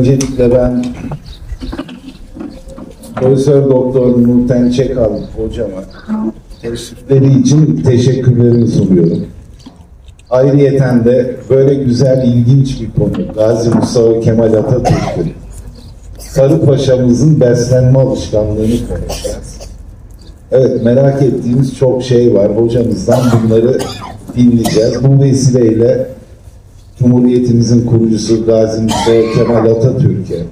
Öncelikle ben Profesör Doktor Nurten Çekal hocama teşrifleri için teşekkürlerimi sunuyorum. Ayrıyeten de böyle güzel, ilginç bir konu. Gazi Mustafa Kemal Atatürk'ün Sarı Paşa'mızın beslenme alışkanlığını konuşacağız. Evet, merak ettiğimiz çok şey var. Hocamızdan bunları dinleyeceğiz. Bu vesileyle Cumhuriyetimizin kurucusu Gazi Mustafa Kemal Atatürk'e,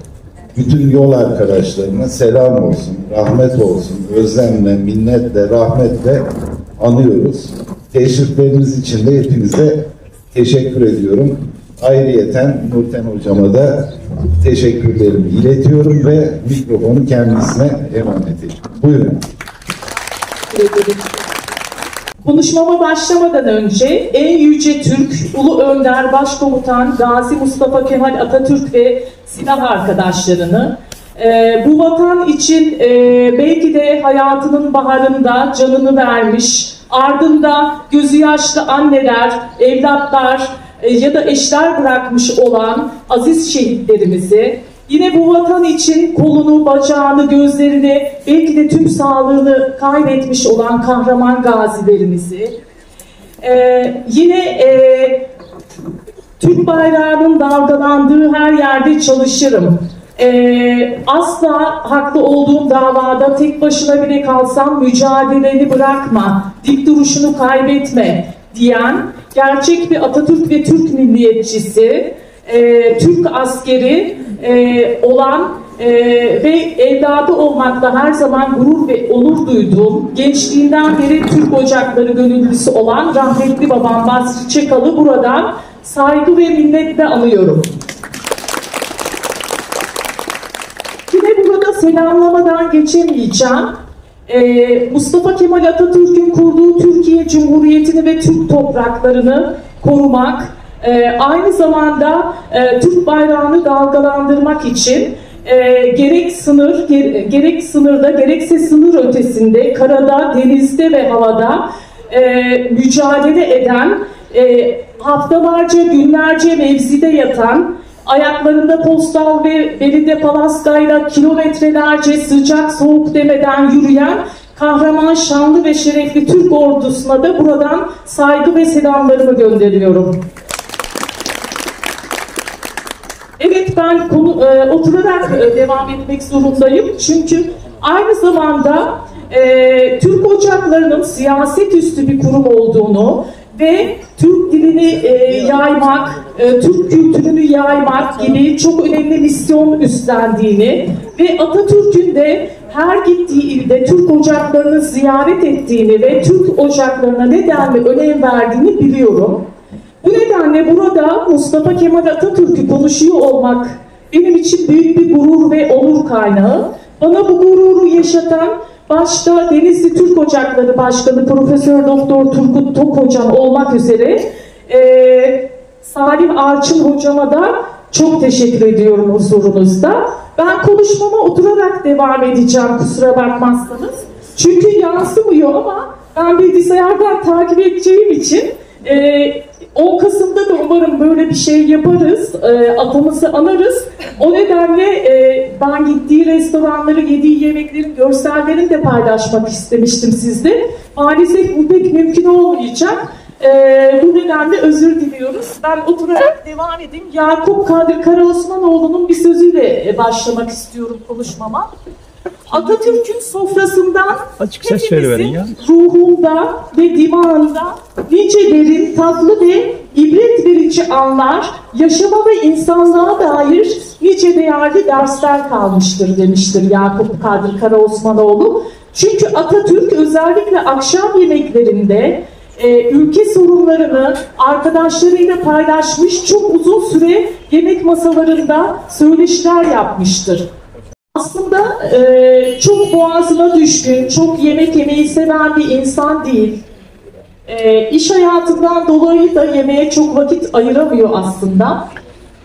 bütün yol arkadaşlarına selam olsun, rahmet olsun, özlemle, minnetle, rahmetle anıyoruz. Teşrifleriniz için de hepinize teşekkür ediyorum. Ayrıyeten Nurten Hocama da teşekkürlerimi iletiyorum ve mikrofonu kendisine emanet ediyorum. Buyurun. Konuşmama başlamadan önce en yüce Türk, Ulu Önder Başkomutan Gazi Mustafa Kemal Atatürk ve silah arkadaşlarını e, bu vatan için e, belki de hayatının baharında canını vermiş, ardında gözü yaşlı anneler, evlatlar e, ya da eşler bırakmış olan aziz şehitlerimizi, Yine bu vatan için kolunu, bacağını, gözlerini, belki de tüm sağlığını kaybetmiş olan kahraman gazilerimizi, ee, yine e, Türk bayrağının dalgalandığı her yerde çalışırım. Ee, asla haklı olduğum davada tek başına bile kalsam mücadeleni bırakma, dik duruşunu kaybetme diyen gerçek bir Atatürk ve Türk milliyetçisi, e, Türk askeri e, olan e, ve evladı olmakla her zaman gurur ve onur duyduğum, gençliğinden beri Türk Ocakları gönüllüsü olan rahmetli babam Basri Çekal'ı buradan saygı ve minnetle anıyorum. Yine burada selamlamadan geçemeyeceğim. Ee, Mustafa Kemal Atatürk'ün kurduğu Türkiye Cumhuriyeti'ni ve Türk topraklarını korumak, e, aynı zamanda e, Türk bayrağını dalgalandırmak için e, gerek sınır ger, gerek sınırda gerekse sınır ötesinde karada, denizde ve havada e, mücadele eden e, haftalarca, günlerce mevzide yatan ayaklarında postal ve belinde palaskayla kilometrelerce sıcak soğuk demeden yürüyen kahraman, şanlı ve şerefli Türk ordusuna da buradan saygı ve selamlarımı gönderiyorum. Evet ben konu, e, oturarak e, devam etmek zorundayım. Çünkü aynı zamanda e, Türk Ocakları'nın siyaset üstü bir kurum olduğunu ve Türk dilini e, yaymak, e, Türk kültürünü yaymak gibi çok önemli misyon üstlendiğini ve Atatürk'ün de her gittiği ilde Türk ocaklarını ziyaret ettiğini ve Türk ocaklarına nedenle önem verdiğini biliyorum. Bu nedenle burada Mustafa Kemal Atatürk'ü konuşuyor olmak benim için büyük bir gurur ve onur kaynağı. Bana bu gururu yaşatan başta Denizli Türk Ocakları Başkanı Profesör Doktor Turgut Tok Hocam olmak üzere e, Salih Arçın Hocama da çok teşekkür ediyorum huzurunuzda. Ben konuşmama oturarak devam edeceğim kusura bakmazsanız. Çünkü yansımıyor ama ben bilgisayardan takip edeceğim için e, 10 Kasım'da da umarım böyle bir şey yaparız, e, atamızı anarız. O nedenle e, ben gittiği restoranları, yediği yemeklerin görsellerini de paylaşmak istemiştim sizde. Maalesef bu pek mümkün olmayacak. E, bu nedenle özür diliyoruz. Ben oturarak devam edeyim. Yakup Kadir Karaosmanoğlu'nun bir sözüyle başlamak istiyorum konuşmama. Atatürk'ün sofrasından Açık ses söyleverin ya. ruhunda ve dimağında nice derin, tatlı ve ibret verici anlar, yaşama ve insanlığa dair nice değerli dersler kalmıştır demiştir Yakup Kadri Karaosmanoğlu. Çünkü Atatürk özellikle akşam yemeklerinde e, ülke sorunlarını arkadaşlarıyla paylaşmış, çok uzun süre yemek masalarında söyleşiler yapmıştır. Aslında e, çok boğazına düşkün, çok yemek yemeyi seven bir insan değil. E, iş hayatından dolayı da yemeğe çok vakit ayıramıyor aslında.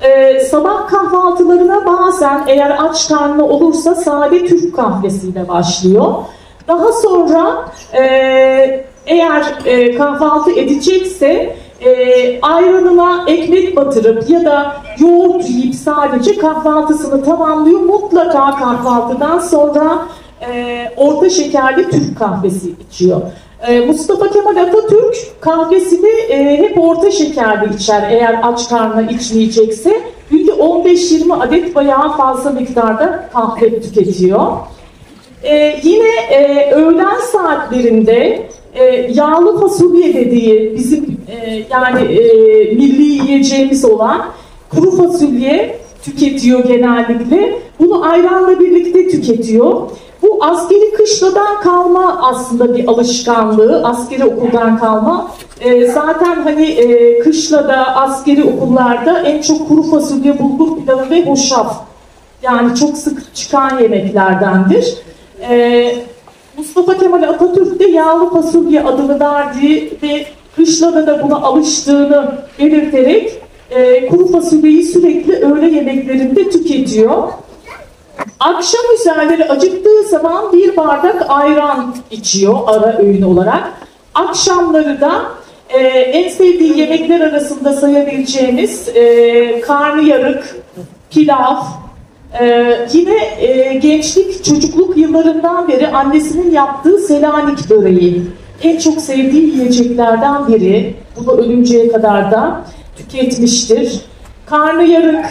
E, sabah kahvaltılarına bazen eğer aç karnı olursa sade Türk kahvesiyle başlıyor. Daha sonra e, eğer e, kahvaltı edecekse e, ayranına ekmek batırıp ya da yoğurt yiyip sadece kahvaltısını tamamlıyor. Mutlaka kahvaltıdan sonra e, orta şekerli Türk kahvesi içiyor. E, Mustafa Kemal Atatürk kahvesini e, hep orta şekerli içer eğer aç karnına içmeyecekse. Günde 15-20 adet bayağı fazla miktarda kahve tüketiyor. Ee, yine e, öğlen saatlerinde e, yağlı fasulye dediği bizim e, yani e, milli yiyeceğimiz olan kuru fasulye tüketiyor genellikle. Bunu ayranla birlikte tüketiyor. Bu askeri kışladan kalma aslında bir alışkanlığı, askeri okuldan kalma. E, zaten hani e, kışlada, askeri okullarda en çok kuru fasulye, bulgur pilavı ve hoşaf yani çok sık çıkan yemeklerdendir. Ee, Mustafa Kemal Atatürk de yağlı fasulye adını verdiği ve kışlada da buna alıştığını belirterek e, kuru fasulyeyi sürekli öğle yemeklerinde tüketiyor. Akşam üzerleri acıktığı zaman bir bardak ayran içiyor ara öğün olarak. Akşamları da e, en sevdiği yemekler arasında sayabileceğimiz e, karnıyarık, pilav, ee, yine e, gençlik, çocukluk yıllarından beri annesinin yaptığı Selanik böreği. En çok sevdiği yiyeceklerden biri. Bunu ölünceye kadar da tüketmiştir. Karnıyarık,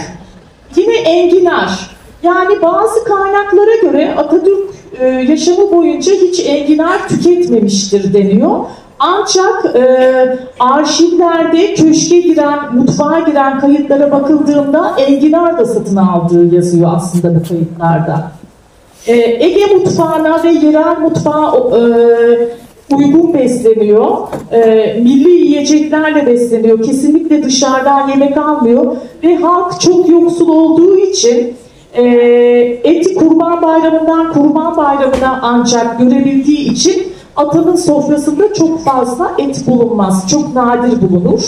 yine enginar. Yani bazı kaynaklara göre Atatürk e, yaşamı boyunca hiç enginar tüketmemiştir deniyor. Ancak e, arşivlerde köşke giren, mutfağa giren kayıtlara bakıldığında enginar da satın aldığı yazıyor aslında bu kayıtlarda. E, Ege mutfağına ve yerel mutfağa e, uygun besleniyor. E, milli yiyeceklerle besleniyor. Kesinlikle dışarıdan yemek almıyor. Ve halk çok yoksul olduğu için e, eti kurban bayramından kurban bayramına ancak görebildiği için atanın sofrasında çok fazla et bulunmaz. Çok nadir bulunur.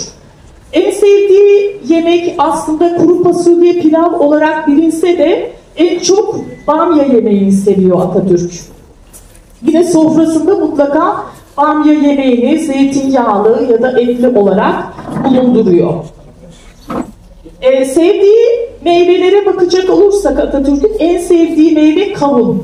En sevdiği yemek aslında kuru fasulye pilav olarak bilinse de en çok bamya yemeğini seviyor Atatürk. Yine sofrasında mutlaka bamya yemeğini zeytinyağlı ya da etli olarak bulunduruyor. Ee, sevdiği meyvelere bakacak olursak Atatürk'ün en sevdiği meyve kavun.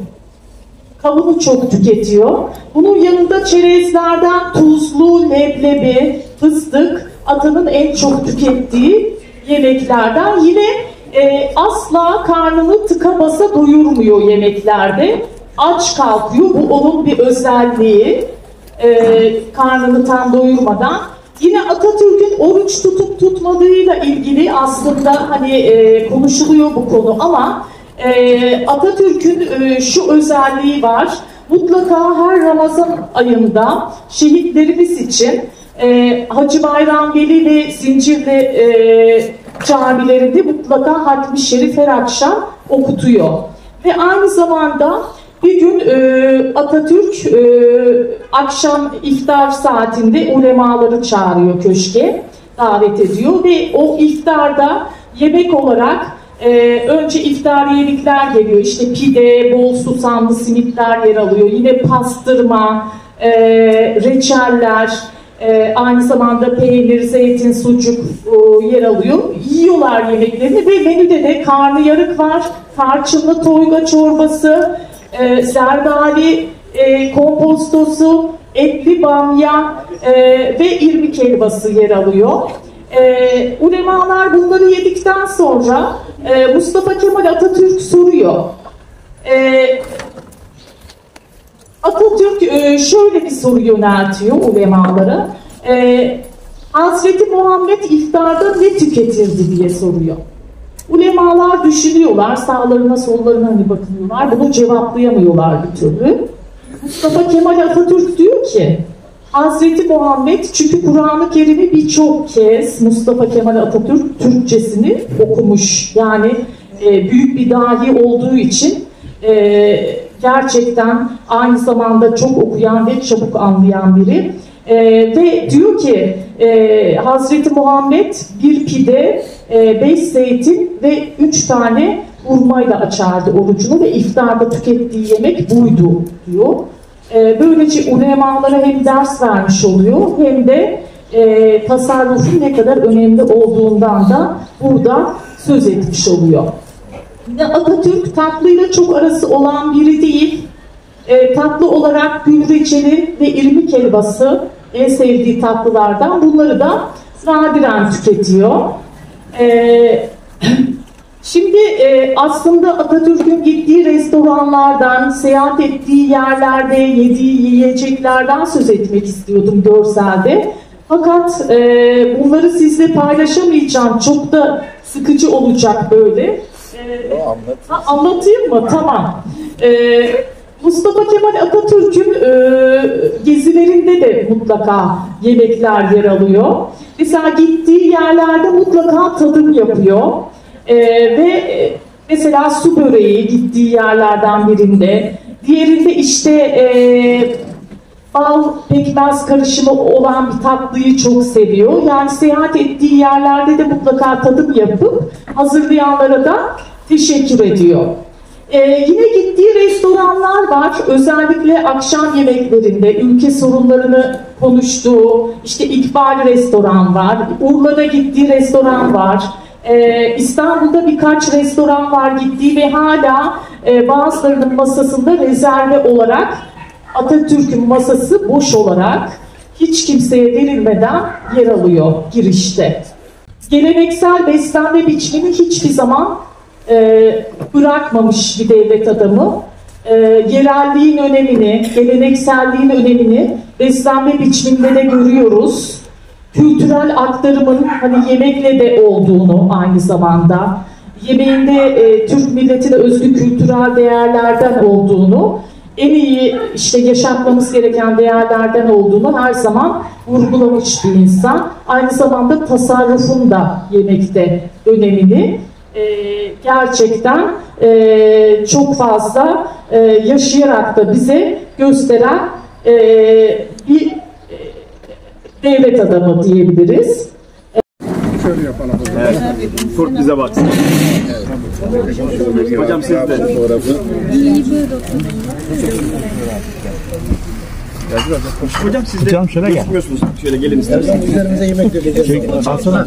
Kavunu çok tüketiyor. Bunun yanında çerezlerden tuzlu, leblebi, fıstık atanın en çok tükettiği yemeklerden. Yine e, asla karnını tıka basa doyurmuyor yemeklerde. Aç kalkıyor. Bu onun bir özelliği. E, karnını tam doyurmadan. Yine Atatürk'ün oruç tutup tutmadığıyla ilgili aslında hani e, konuşuluyor bu konu ama e, Atatürk'ün e, şu özelliği var. Mutlaka her Ramazan ayında şehitlerimiz için e, Hacı Bayram Veli ve Zincirli e, camilerinde mutlaka Hatmi Şerif her akşam okutuyor. Ve aynı zamanda bir gün e, Atatürk e, akşam iftar saatinde ulemaları çağırıyor köşke, davet ediyor ve o iftarda yemek olarak e, önce iftariyelikler geliyor. İşte pide, bol susamlı simitler yer alıyor. Yine pastırma, e, reçeller, e, aynı zamanda peynir, zeytin, sucuk e, yer alıyor. Yiyorlar yemeklerini ve menüde de karnıyarık var, tarçınlı toyga çorbası, e, zerdali e, kompostosu, etli bamya e, ve irmik helvası yer alıyor. E, ulemalar bunları yedikten sonra e, Mustafa Kemal Atatürk soruyor. E, Atatürk e, şöyle bir soru yöneltiyor ulemalara. E, Hazreti Muhammed iftarda ne tüketirdi diye soruyor. Ulemalar düşünüyorlar, sağlarına sollarına hani bakıyorlar, bunu cevaplayamıyorlar bir türlü. Mustafa Kemal Atatürk diyor ki, Hazreti Muhammed çünkü Kur'an-ı Kerim'i birçok kez Mustafa Kemal Atatürk Türkçesini okumuş. Yani e, büyük bir dahi olduğu için e, gerçekten aynı zamanda çok okuyan ve çabuk anlayan biri. E, ve diyor ki e, Hazreti Muhammed bir pide, e, beş zeytin ve üç tane hurmayla açardı orucunu ve iftarda tükettiği yemek buydu diyor. E, böylece ulemalara hem ders vermiş oluyor hem de e, tasarrufun ne kadar önemli olduğundan da burada söz etmiş oluyor. Yine Atatürk tatlıyla çok arası olan biri değil. E, tatlı olarak gül reçeli ve irmik helvası en sevdiği tatlılardan. Bunları da nadiren tüketiyor. E, Şimdi e, aslında Atatürk'ün gittiği restoranlardan, seyahat ettiği yerlerde yediği yiyeceklerden söz etmek istiyordum görselde. Fakat e, bunları sizle paylaşamayacağım. Çok da sıkıcı olacak böyle. E, ha, anlatayım mı? Tamam. E, Mustafa Kemal Atatürk'ün e, gezilerinde de mutlaka yemekler yer alıyor. Mesela gittiği yerlerde mutlaka tadım yapıyor. Ee, ve e, mesela su böreği gittiği yerlerden birinde, diğerinde işte e, bal pekmez karışımı olan bir tatlıyı çok seviyor. Yani seyahat ettiği yerlerde de mutlaka tadım yapıp hazırlayanlara da teşekkür ediyor. Ee, yine gittiği restoranlar var. Özellikle akşam yemeklerinde ülke sorunlarını konuştuğu, işte İkbal restoran var. Urla'da gittiği restoran var. Ee, İstanbul'da birkaç restoran var gittiği ve hala e, bazılarının masasında rezerve olarak Atatürk'ün masası boş olarak hiç kimseye verilmeden yer alıyor girişte. Geleneksel beslenme biçimini hiçbir zaman e, bırakmamış bir devlet adamı. E, yerelliğin önemini, gelenekselliğin önemini beslenme biçiminde de görüyoruz kültürel aktarımın hani yemekle de olduğunu aynı zamanda yemeğinde e, Türk milletine özgü kültürel değerlerden olduğunu en iyi işte yaşatmamız gereken değerlerden olduğunu her zaman vurgulamış bir insan. Aynı zamanda tasarrufun da yemekte önemini e, gerçekten e, çok fazla e, yaşayarak da bize gösteren e, bir devlet adamı diyebiliriz. Şöyle yapalım. Evet. Kurt bize baksın. Hocam siz de. Hocam siz de Hocam şöyle gel. Şöyle gelin isterseniz. Üzerimize yemek dökeceğiz. Alsana.